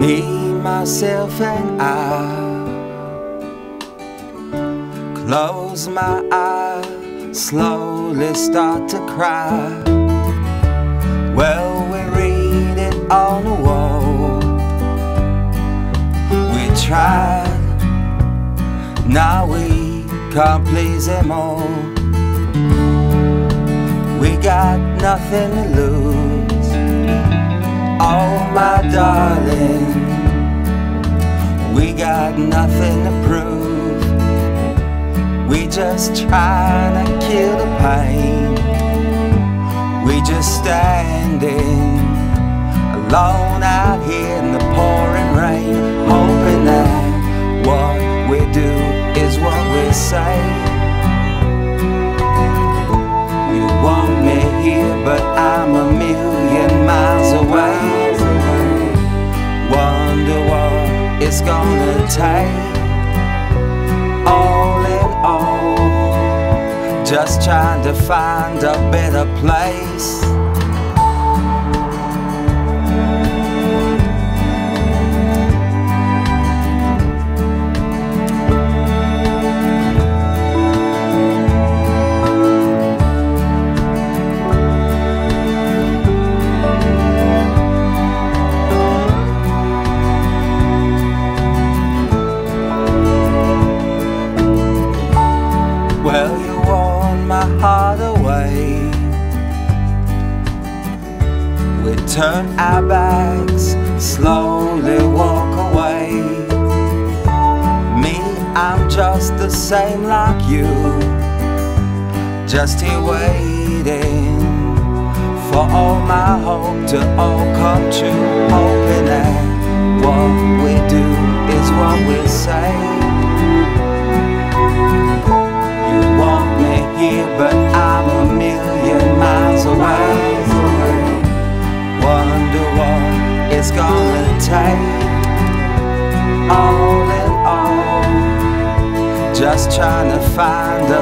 myself and I close my eyes, slowly start to cry. Well, we read it on the wall. We tried, now we can't please them all. We got nothing to lose. Oh, my darling, got nothing to prove. We just trying to kill the pain. We just standing alone out here in the pouring rain, hoping that what we do is what we say. Take. All in all, just trying to find a better place. We turn our backs, slowly walk away. Me, I'm just the same like you, just here waiting for all my hope to all come true. Hoping that what we do is what we say. Gonna. All in all, just trying to find a